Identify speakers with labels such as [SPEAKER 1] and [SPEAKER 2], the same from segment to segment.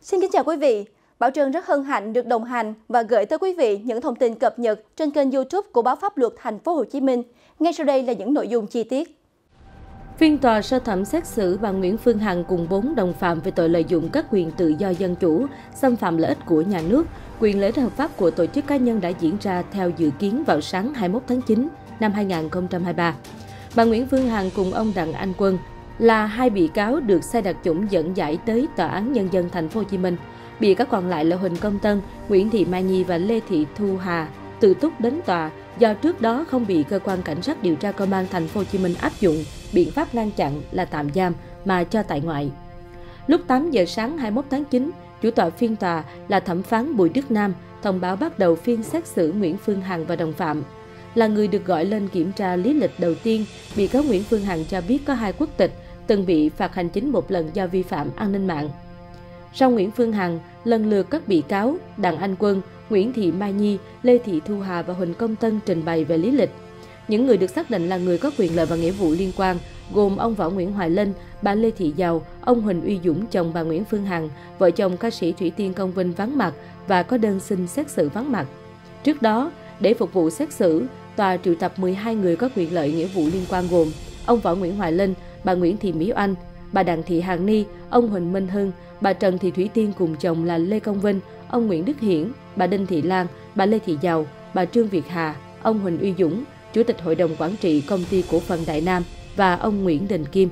[SPEAKER 1] Xin kính chào quý vị. Bảo Trân rất hân hạnh được đồng hành và gửi tới quý vị những thông tin cập nhật trên kênh YouTube của báo pháp luật Thành phố Hồ Chí Minh. Ngay sau đây là những nội dung chi tiết.
[SPEAKER 2] Phiên tòa sơ thẩm xét xử bà Nguyễn Phương Hằng cùng bốn đồng phạm về tội lợi dụng các quyền tự do dân chủ, xâm phạm lợi ích của nhà nước, quyền lợi ích hợp pháp của tổ chức cá nhân đã diễn ra theo dự kiến vào sáng 21 tháng 9 năm 2023. Bà Nguyễn Phương Hằng cùng ông Đặng Anh Quân là hai bị cáo được sai đặc chủng dẫn giải tới tòa án nhân dân thành phố Hồ Chí Minh. Bị cáo còn lại là Huỳnh Công Tân, Nguyễn Thị Mai Nhi và Lê Thị Thu Hà tự túc đến tòa do trước đó không bị cơ quan cảnh sát điều tra công an thành phố Hồ Chí Minh áp dụng biện pháp ngăn chặn là tạm giam mà cho tại ngoại. Lúc 8 giờ sáng 21 tháng 9, chủ tọa phiên tòa là thẩm phán Bùi Đức Nam thông báo bắt đầu phiên xét xử Nguyễn Phương Hằng và đồng phạm. Là người được gọi lên kiểm tra lý lịch đầu tiên, bị cáo Nguyễn Phương Hằng cho biết có hai quốc tịch, từng bị phạt hành chính một lần do vi phạm an ninh mạng. Sau Nguyễn Phương Hằng, lần lượt các bị cáo Đặng Anh Quân, Nguyễn Thị Mai Nhi, Lê Thị Thu Hà và Huỳnh Công Tân trình bày về lý lịch. Những người được xác định là người có quyền lợi và nghĩa vụ liên quan gồm ông Võ Nguyễn Hoài Linh, bà Lê Thị Giàu, ông Huỳnh Uy Dũng chồng bà Nguyễn Phương Hằng, vợ chồng ca sĩ Thủy Tiên Công Vinh vắng mặt và có đơn xin xét xử vắng mặt. Trước đó, để phục vụ xét xử, tòa triệu tập 12 người có quyền lợi nghĩa vụ liên quan gồm ông Võ Nguyễn Hoài Linh, bà Nguyễn Thị Mỹ Oanh, bà Đặng Thị Hàng Ni, ông Huỳnh Minh Hưng, bà Trần Thị Thủy Tiên cùng chồng là Lê Công Vinh, ông Nguyễn Đức Hiển, bà Đinh Thị Lan, bà Lê Thị Giàu, bà Trương Việt Hà, ông Huỳnh Uy Dũng, Chủ tịch Hội đồng Quản trị Công ty Cổ phần Đại Nam và ông Nguyễn Đình Kim.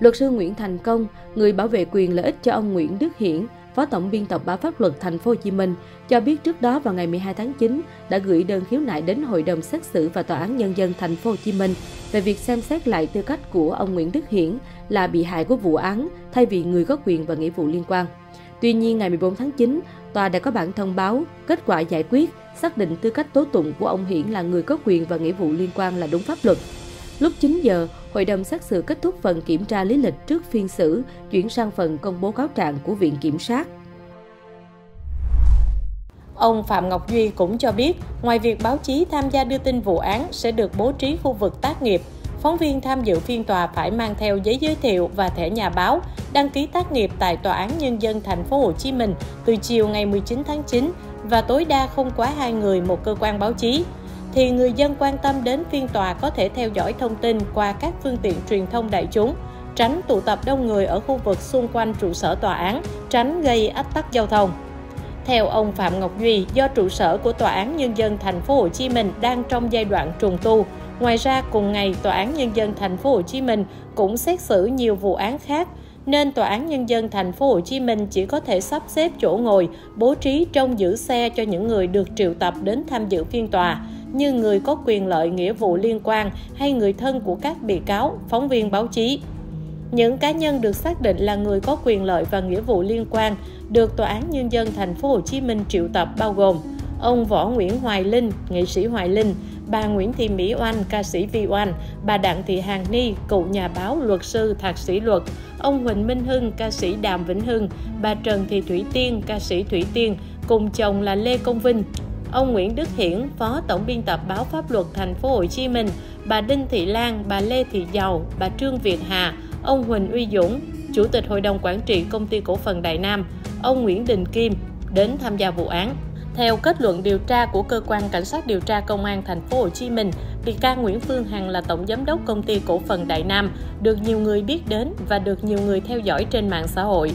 [SPEAKER 2] Luật sư Nguyễn Thành Công, người bảo vệ quyền lợi ích cho ông Nguyễn Đức Hiển, Phó Tổng biên tập báo pháp luật Thành phố Hồ Chí Minh cho biết trước đó vào ngày 12 tháng 9 đã gửi đơn khiếu nại đến Hội đồng xét xử và Tòa án nhân dân Thành phố Hồ Chí Minh về việc xem xét lại tư cách của ông Nguyễn Đức Hiển là bị hại của vụ án thay vì người có quyền và nghĩa vụ liên quan. Tuy nhiên ngày 14 tháng 9, tòa đã có bản thông báo kết quả giải quyết xác định tư cách tố tụng của ông Hiển là người có quyền và nghĩa vụ liên quan là đúng pháp luật. Lúc 9 giờ, hội đồng xét xử kết thúc phần kiểm tra lý lịch trước phiên xử, chuyển sang phần công bố cáo trạng của Viện Kiểm sát.
[SPEAKER 3] Ông Phạm Ngọc Duy cũng cho biết, ngoài việc báo chí tham gia đưa tin vụ án sẽ được bố trí khu vực tác nghiệp, phóng viên tham dự phiên tòa phải mang theo giấy giới thiệu và thẻ nhà báo, đăng ký tác nghiệp tại Tòa án Nhân dân Thành phố Hồ Chí Minh từ chiều ngày 19 tháng 9 và tối đa không quá hai người một cơ quan báo chí thì người dân quan tâm đến phiên tòa có thể theo dõi thông tin qua các phương tiện truyền thông đại chúng, tránh tụ tập đông người ở khu vực xung quanh trụ sở tòa án, tránh gây ách tắc giao thông. Theo ông Phạm Ngọc Duy, do trụ sở của Tòa án Nhân dân Thành phố Hồ Chí Minh đang trong giai đoạn trùng tu, ngoài ra cùng ngày Tòa án Nhân dân Thành phố Hồ Chí Minh cũng xét xử nhiều vụ án khác nên Tòa án Nhân dân Thành phố Hồ Chí Minh chỉ có thể sắp xếp chỗ ngồi, bố trí trong giữ xe cho những người được triệu tập đến tham dự phiên tòa, như người có quyền lợi nghĩa vụ liên quan hay người thân của các bị cáo, phóng viên báo chí. Những cá nhân được xác định là người có quyền lợi và nghĩa vụ liên quan được Tòa án Nhân dân Thành phố Hồ Chí Minh triệu tập bao gồm ông Võ Nguyễn Hoài Linh, nghệ sĩ Hoài Linh, bà Nguyễn Thị Mỹ Oanh, ca sĩ Vi Oanh, bà Đặng Thị Hàn Ni, cựu nhà báo, luật sư, thạc sĩ luật, ông Huỳnh Minh Hưng, ca sĩ Đàm Vĩnh Hưng, bà Trần Thị Thủy Tiên, ca sĩ Thủy Tiên, cùng chồng là Lê Công Vinh, ông Nguyễn Đức Hiển, Phó Tổng biên tập báo Pháp luật Thành phố Hồ Chí Minh, bà Đinh Thị Lan, bà Lê Thị Giàu, bà Trương Việt Hà, ông Huỳnh Uy Dũng, Chủ tịch Hội đồng Quản trị Công ty Cổ phần Đại Nam, ông Nguyễn Đình Kim đến tham gia vụ án. Theo kết luận điều tra của cơ quan cảnh sát điều tra công an thành phố Hồ Chí Minh, bị can Nguyễn Phương Hằng là tổng giám đốc công ty cổ phần Đại Nam, được nhiều người biết đến và được nhiều người theo dõi trên mạng xã hội.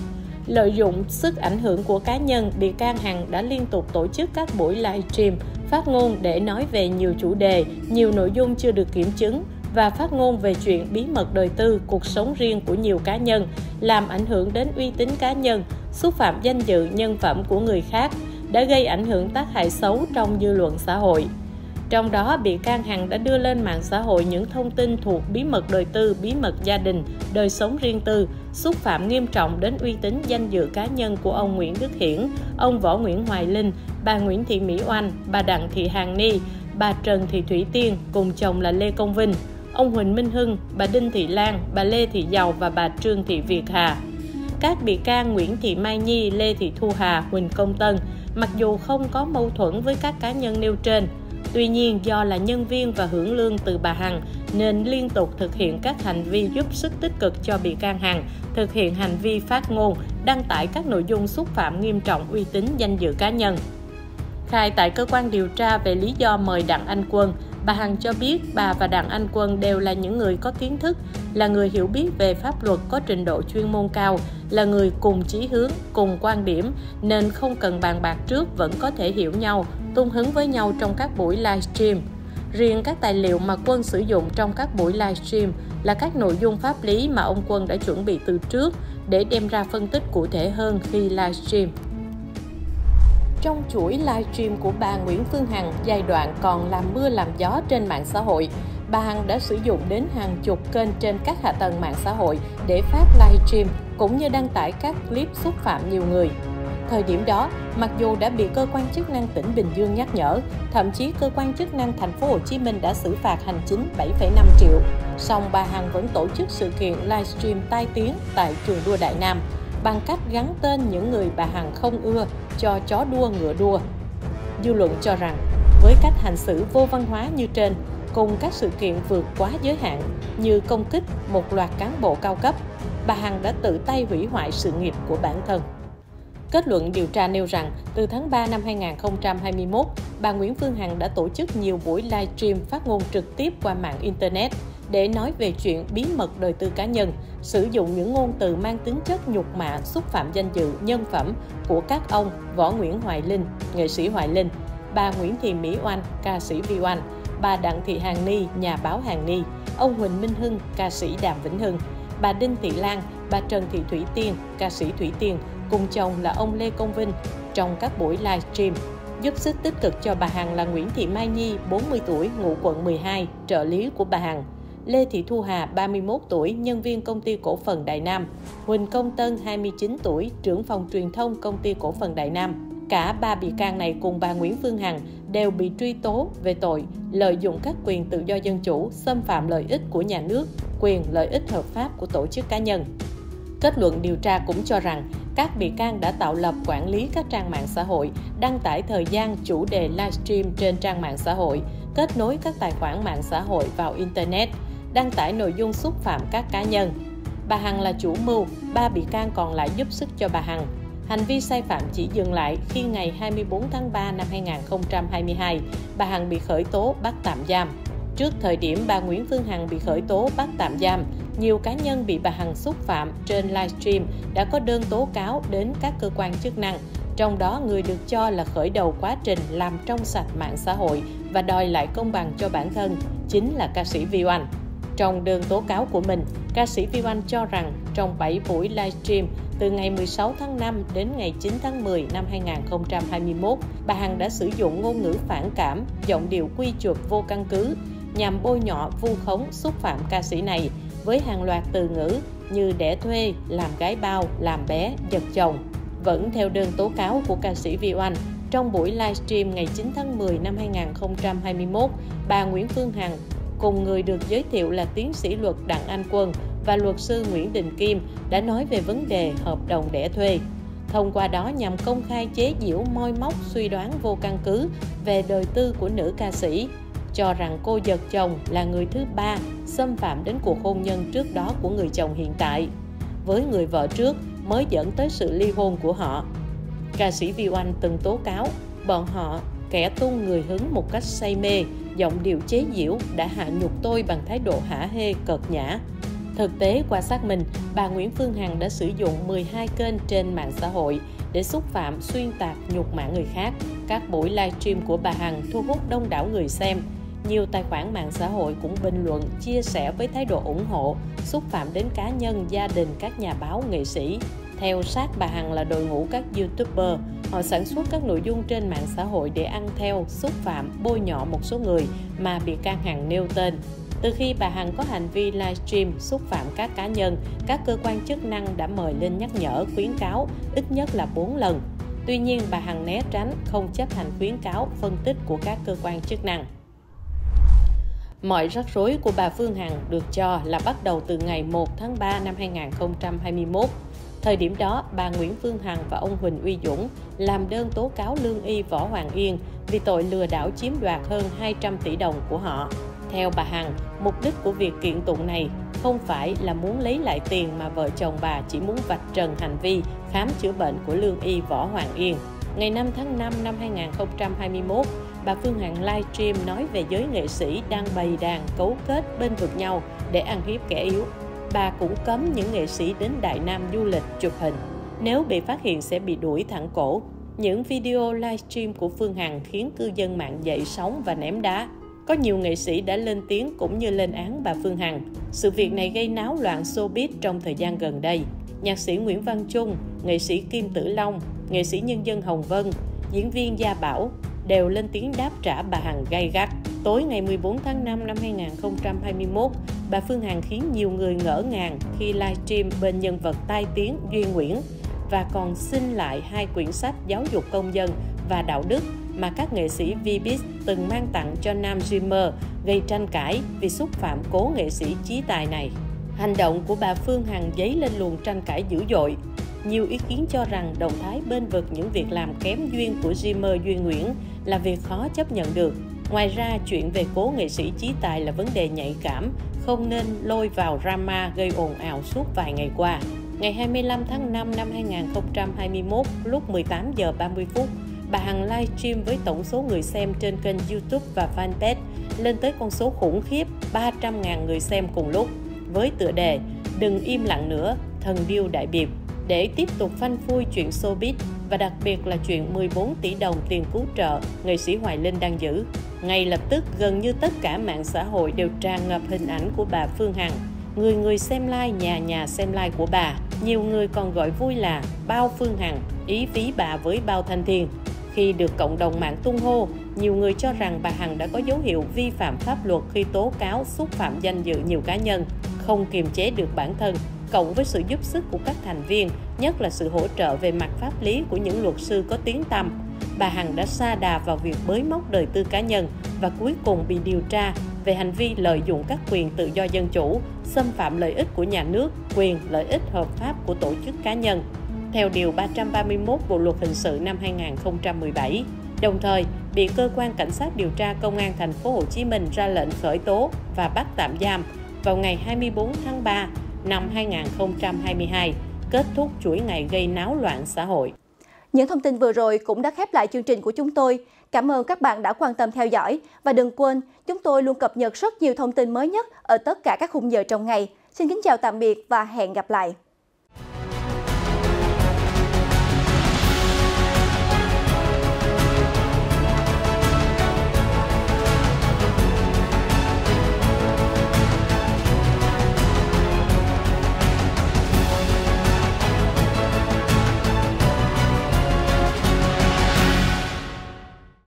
[SPEAKER 3] Lợi dụng sức ảnh hưởng của cá nhân, bị can Hằng đã liên tục tổ chức các buổi livestream, phát ngôn để nói về nhiều chủ đề, nhiều nội dung chưa được kiểm chứng và phát ngôn về chuyện bí mật đời tư, cuộc sống riêng của nhiều cá nhân, làm ảnh hưởng đến uy tín cá nhân, xúc phạm danh dự nhân phẩm của người khác, đã gây ảnh hưởng tác hại xấu trong dư luận xã hội. Trong đó, bị can Hằng đã đưa lên mạng xã hội những thông tin thuộc bí mật đời tư, bí mật gia đình, đời sống riêng tư, xúc phạm nghiêm trọng đến uy tín danh dự cá nhân của ông Nguyễn Đức Hiển, ông Võ Nguyễn Hoài Linh, bà Nguyễn Thị Mỹ Oanh, bà Đặng Thị Hằng Ni, bà Trần Thị Thủy Tiên cùng chồng là Lê Công Vinh, ông Huỳnh Minh Hưng, bà Đinh Thị Lan, bà Lê Thị Giàu và bà Trương Thị Việt Hà. Các bị can Nguyễn Thị Mai Nhi, Lê Thị Thu Hà, Huỳnh Công Tân, mặc dù không có mâu thuẫn với các cá nhân nêu trên, Tuy nhiên do là nhân viên và hưởng lương từ bà Hằng nên liên tục thực hiện các hành vi giúp sức tích cực cho bị can Hằng, thực hiện hành vi phát ngôn, đăng tải các nội dung xúc phạm nghiêm trọng uy tín danh dự cá nhân. Khai tại cơ quan điều tra về lý do mời Đặng Anh Quân, bà Hằng cho biết bà và Đặng Anh Quân đều là những người có kiến thức, là người hiểu biết về pháp luật có trình độ chuyên môn cao, là người cùng chí hướng, cùng quan điểm nên không cần bàn bạc trước vẫn có thể hiểu nhau, tung hứng với nhau trong các buổi livestream. Riêng các tài liệu mà Quân sử dụng trong các buổi livestream là các nội dung pháp lý mà ông Quân đã chuẩn bị từ trước để đem ra phân tích cụ thể hơn khi livestream. Trong chuỗi livestream của bà Nguyễn Phương Hằng giai đoạn còn làm mưa làm gió trên mạng xã hội, bà Hằng đã sử dụng đến hàng chục kênh trên các hạ tầng mạng xã hội để phát livestream cũng như đăng tải các clip xúc phạm nhiều người. Thời điểm đó, mặc dù đã bị cơ quan chức năng tỉnh Bình Dương nhắc nhở, thậm chí cơ quan chức năng thành phố Hồ Chí Minh đã xử phạt hành chính 7,5 triệu, song bà Hằng vẫn tổ chức sự kiện livestream tai tiếng tại trường đua Đại Nam bằng cách gắn tên những người bà Hằng không ưa cho chó đua ngựa đua. Dư luận cho rằng, với cách hành xử vô văn hóa như trên, cùng các sự kiện vượt quá giới hạn như công kích một loạt cán bộ cao cấp, bà Hằng đã tự tay hủy hoại sự nghiệp của bản thân. Kết luận điều tra nêu rằng, từ tháng 3 năm 2021, bà Nguyễn Phương Hằng đã tổ chức nhiều buổi livestream phát ngôn trực tiếp qua mạng Internet để nói về chuyện bí mật đời tư cá nhân, sử dụng những ngôn từ mang tính chất nhục mạ, xúc phạm danh dự, nhân phẩm của các ông Võ Nguyễn Hoài Linh, nghệ sĩ Hoài Linh, bà Nguyễn Thị Mỹ Oanh, ca sĩ Vi Oanh, bà Đặng Thị Hàng Ni, nhà báo Hàng Ni, ông Huỳnh Minh Hưng, ca sĩ Đàm Vĩnh Hưng, bà Đinh Thị Lan, bà Trần Thị Thủy Tiên, ca sĩ Thủy Tiên, cùng chồng là ông Lê Công Vinh trong các buổi livestream. Giúp sức tích cực cho bà Hằng là Nguyễn Thị Mai Nhi, 40 tuổi, ngụ quận 12, trợ lý của bà Hằng. Lê Thị Thu Hà, 31 tuổi, nhân viên công ty cổ phần Đại Nam. Huỳnh Công Tân, 29 tuổi, trưởng phòng truyền thông công ty cổ phần Đại Nam. Cả ba bị can này cùng bà Nguyễn Phương Hằng đều bị truy tố về tội lợi dụng các quyền tự do dân chủ, xâm phạm lợi ích của nhà nước, quyền lợi ích hợp pháp của tổ chức cá nhân. Kết luận điều tra cũng cho rằng các bị can đã tạo lập quản lý các trang mạng xã hội, đăng tải thời gian chủ đề livestream trên trang mạng xã hội, kết nối các tài khoản mạng xã hội vào Internet, đăng tải nội dung xúc phạm các cá nhân. Bà Hằng là chủ mưu, ba bị can còn lại giúp sức cho bà Hằng. Hành vi sai phạm chỉ dừng lại khi ngày 24 tháng 3 năm 2022, bà Hằng bị khởi tố bắt tạm giam. Trước thời điểm bà Nguyễn Phương Hằng bị khởi tố bắt tạm giam, nhiều cá nhân bị bà Hằng xúc phạm trên livestream đã có đơn tố cáo đến các cơ quan chức năng. Trong đó, người được cho là khởi đầu quá trình làm trong sạch mạng xã hội và đòi lại công bằng cho bản thân, chính là ca sĩ Vi Oanh. Trong đơn tố cáo của mình, ca sĩ Vi Oanh cho rằng trong 7 buổi livestream từ ngày 16 tháng 5 đến ngày 9 tháng 10 năm 2021, bà Hằng đã sử dụng ngôn ngữ phản cảm, giọng điệu quy chuột vô căn cứ nhằm bôi nhọ, vu khống, xúc phạm ca sĩ này với hàng loạt từ ngữ như đẻ thuê, làm gái bao, làm bé, giật chồng. Vẫn theo đơn tố cáo của ca sĩ Vi Oanh, trong buổi livestream ngày 9 tháng 10 năm 2021, bà Nguyễn Phương Hằng cùng người được giới thiệu là tiến sĩ luật Đặng Anh Quân và luật sư Nguyễn Đình Kim đã nói về vấn đề hợp đồng đẻ thuê. Thông qua đó nhằm công khai chế giễu moi móc suy đoán vô căn cứ về đời tư của nữ ca sĩ, cho rằng cô giật chồng là người thứ ba xâm phạm đến cuộc hôn nhân trước đó của người chồng hiện tại, với người vợ trước mới dẫn tới sự ly hôn của họ. Ca sĩ Vi Oanh từng tố cáo bọn họ kẻ tung người hứng một cách say mê, giọng điệu chế giễu đã hạ nhục tôi bằng thái độ hả hê cợt nhã. Thực tế qua xác minh, bà Nguyễn Phương Hằng đã sử dụng 12 kênh trên mạng xã hội để xúc phạm, xuyên tạc, nhục mạ người khác. Các buổi livestream của bà Hằng thu hút đông đảo người xem, nhiều tài khoản mạng xã hội cũng bình luận, chia sẻ với thái độ ủng hộ, xúc phạm đến cá nhân, gia đình các nhà báo, nghệ sĩ. Theo sát bà Hằng là đội ngũ các YouTuber, họ sản xuất các nội dung trên mạng xã hội để ăn theo, xúc phạm, bôi nhọ một số người mà bị can Hằng nêu tên. Từ khi bà Hằng có hành vi livestream xúc phạm các cá nhân, các cơ quan chức năng đã mời lên nhắc nhở, khuyến cáo ít nhất là 4 lần. Tuy nhiên, bà Hằng né tránh, không chấp hành khuyến cáo, phân tích của các cơ quan chức năng. Mọi rắc rối của bà Phương Hằng được cho là bắt đầu từ ngày 1 tháng 3 năm 2021. Thời điểm đó, bà Nguyễn Phương Hằng và ông Huỳnh Uy Dũng làm đơn tố cáo Lương Y Võ Hoàng Yên vì tội lừa đảo chiếm đoạt hơn 200 tỷ đồng của họ. Theo bà Hằng, mục đích của việc kiện tụng này không phải là muốn lấy lại tiền mà vợ chồng bà chỉ muốn vạch trần hành vi khám chữa bệnh của lương y Võ Hoàng Yên. Ngày 5 tháng 5 năm 2021, bà Phương Hằng livestream nói về giới nghệ sĩ đang bày đàn cấu kết bên vực nhau để ăn hiếp kẻ yếu. Bà cũng cấm những nghệ sĩ đến Đại Nam du lịch chụp hình. Nếu bị phát hiện sẽ bị đuổi thẳng cổ. Những video livestream của Phương Hằng khiến cư dân mạng dậy sóng và ném đá. Có nhiều nghệ sĩ đã lên tiếng cũng như lên án bà Phương Hằng. Sự việc này gây náo loạn showbiz trong thời gian gần đây. Nhạc sĩ Nguyễn Văn Trung, nghệ sĩ Kim Tử Long, nghệ sĩ nhân dân Hồng Vân, diễn viên Gia Bảo đều lên tiếng đáp trả bà Hằng gay gắt. Tối ngày 14 tháng 5 năm 2021, bà Phương Hằng khiến nhiều người ngỡ ngàng khi livestream bên nhân vật tai tiếng Duy Nguyễn và còn xin lại hai quyển sách giáo dục công dân và đạo đức mà các nghệ sĩ Vbiz từng mang tặng cho nam streamer gây tranh cãi vì xúc phạm cố nghệ sĩ trí tài này. Hành động của bà Phương Hằng dấy lên luồng tranh cãi dữ dội. Nhiều ý kiến cho rằng động thái bên vực những việc làm kém duyên của streamer Duy Nguyễn là việc khó chấp nhận được. Ngoài ra, chuyện về cố nghệ sĩ trí tài là vấn đề nhạy cảm, không nên lôi vào drama gây ồn ào suốt vài ngày qua. Ngày 25 tháng 5 năm 2021, lúc 18 giờ 30 phút, bà Hằng livestream với tổng số người xem trên kênh YouTube và fanpage lên tới con số khủng khiếp 300.000 người xem cùng lúc với tựa đề Đừng im lặng nữa, thần điêu đại biệt để tiếp tục phanh phui chuyện showbiz và đặc biệt là chuyện 14 tỷ đồng tiền cứu trợ nghệ sĩ Hoài Linh đang giữ. Ngay lập tức gần như tất cả mạng xã hội đều tràn ngập hình ảnh của bà Phương Hằng. Người người xem like, nhà nhà xem like của bà. Nhiều người còn gọi vui là bao Phương Hằng, ý ví bà với bao thanh thiên. Khi được cộng đồng mạng tung hô, nhiều người cho rằng bà Hằng đã có dấu hiệu vi phạm pháp luật khi tố cáo xúc phạm danh dự nhiều cá nhân, không kiềm chế được bản thân, cộng với sự giúp sức của các thành viên, nhất là sự hỗ trợ về mặt pháp lý của những luật sư có tiếng tăm. Bà Hằng đã xa đà vào việc bới móc đời tư cá nhân và cuối cùng bị điều tra về hành vi lợi dụng các quyền tự do dân chủ, xâm phạm lợi ích của nhà nước, quyền lợi ích hợp pháp của tổ chức cá nhân theo Điều 331 Bộ Luật Hình sự năm 2017. Đồng thời, bị cơ quan cảnh sát điều tra công an thành phố Hồ Chí Minh ra lệnh khởi tố và bắt tạm giam vào ngày 24 tháng 3 năm 2022, kết thúc chuỗi ngày gây náo loạn xã hội.
[SPEAKER 1] Những thông tin vừa rồi cũng đã khép lại chương trình của chúng tôi. Cảm ơn các bạn đã quan tâm theo dõi và đừng quên, chúng tôi luôn cập nhật rất nhiều thông tin mới nhất ở tất cả các khung giờ trong ngày. Xin kính chào tạm biệt và hẹn gặp lại.